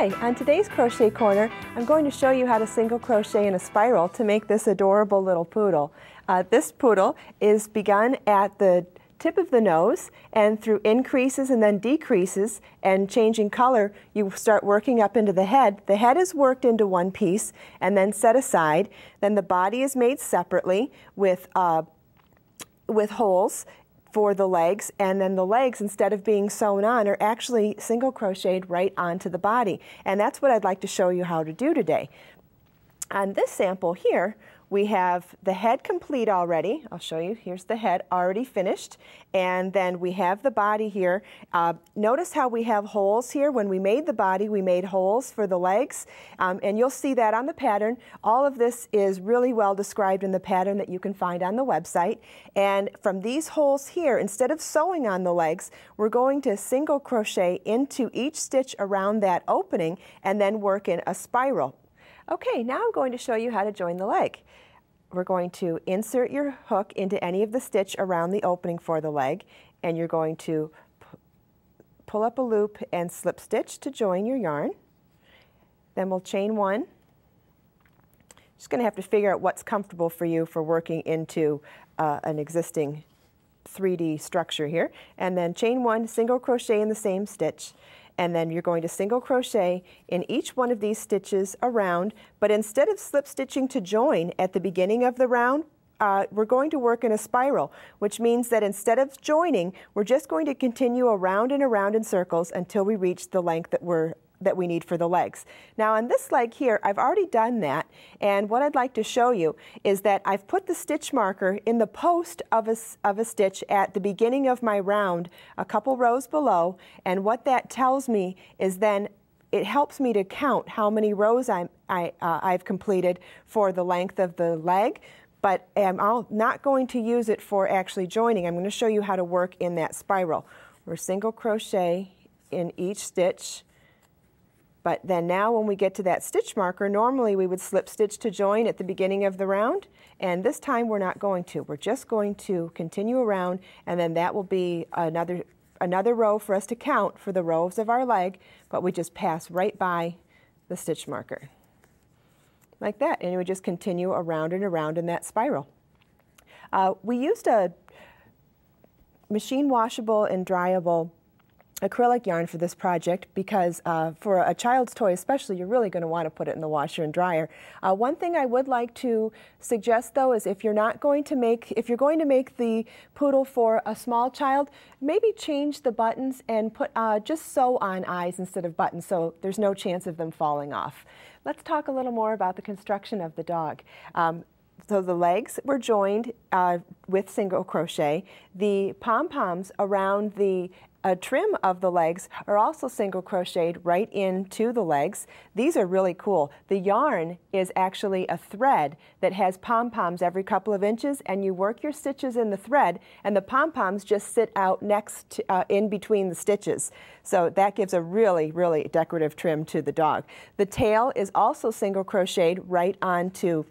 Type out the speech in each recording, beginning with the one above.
Hi, on today's Crochet Corner, I'm going to show you how to single crochet in a spiral to make this adorable little poodle. Uh, this poodle is begun at the tip of the nose and through increases and then decreases and changing color you start working up into the head. The head is worked into one piece and then set aside. Then the body is made separately with uh, with holes for the legs and then the legs instead of being sewn on are actually single crocheted right onto the body and that's what I'd like to show you how to do today. On this sample here we have the head complete already. I'll show you. Here's the head already finished. And then we have the body here. Uh, notice how we have holes here. When we made the body, we made holes for the legs. Um, and you'll see that on the pattern. All of this is really well described in the pattern that you can find on the website. And from these holes here, instead of sewing on the legs, we're going to single crochet into each stitch around that opening and then work in a spiral. Okay, now I'm going to show you how to join the leg. We're going to insert your hook into any of the stitch around the opening for the leg and you're going to pull up a loop and slip stitch to join your yarn. Then we'll chain one. Just going to have to figure out what's comfortable for you for working into uh, an existing 3D structure here. And then chain one, single crochet in the same stitch and then you're going to single crochet in each one of these stitches around, but instead of slip stitching to join at the beginning of the round, uh, we're going to work in a spiral, which means that instead of joining, we're just going to continue around and around in circles until we reach the length that we're that we need for the legs. Now on this leg here, I've already done that, and what I'd like to show you is that I've put the stitch marker in the post of a, of a stitch at the beginning of my round, a couple rows below, and what that tells me is then it helps me to count how many rows I'm, I, uh, I've completed for the length of the leg, but I'm not going to use it for actually joining. I'm going to show you how to work in that spiral. We're single crochet in each stitch, but then now when we get to that stitch marker, normally we would slip stitch to join at the beginning of the round, and this time we're not going to. We're just going to continue around, and then that will be another, another row for us to count for the rows of our leg, but we just pass right by the stitch marker. Like that, and we just continue around and around in that spiral. Uh, we used a machine washable and dryable acrylic yarn for this project because uh, for a child's toy especially you're really going to want to put it in the washer and dryer. Uh, one thing I would like to suggest though is if you're not going to make if you're going to make the poodle for a small child maybe change the buttons and put uh, just sew on eyes instead of buttons so there's no chance of them falling off. Let's talk a little more about the construction of the dog. Um, so the legs were joined uh, with single crochet. The pom-poms around the a trim of the legs are also single crocheted right into the legs. These are really cool. The yarn is actually a thread that has pom-poms every couple of inches and you work your stitches in the thread and the pom-poms just sit out next to, uh, in between the stitches. So that gives a really, really decorative trim to the dog. The tail is also single crocheted right onto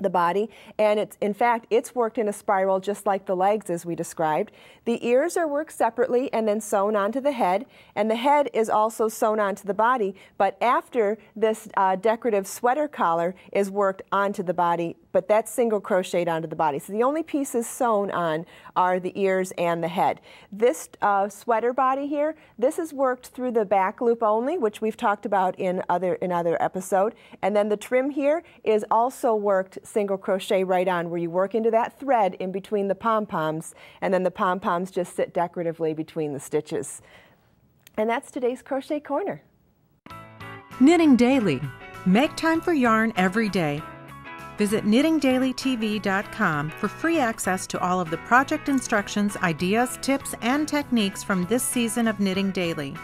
the body and it's in fact it's worked in a spiral just like the legs as we described. The ears are worked separately and then sewn onto the head and the head is also sewn onto the body but after this uh, decorative sweater collar is worked onto the body but that's single crocheted onto the body. So the only pieces sewn on are the ears and the head. This uh, sweater body here this is worked through the back loop only which we've talked about in other in other episode and then the trim here is also worked single crochet right on where you work into that thread in between the pom-poms and then the pom-poms just sit decoratively between the stitches. And that's today's Crochet Corner. Knitting Daily. Make time for yarn every day. Visit knittingdailytv.com for free access to all of the project instructions, ideas, tips, and techniques from this season of Knitting Daily.